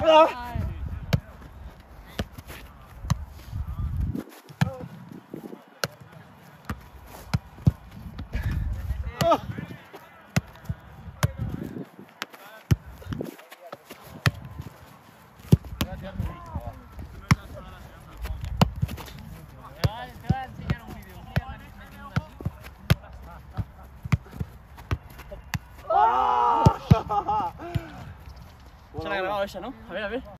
Ayo. Se la ha grabado esa, ¿no? A ver, a ver.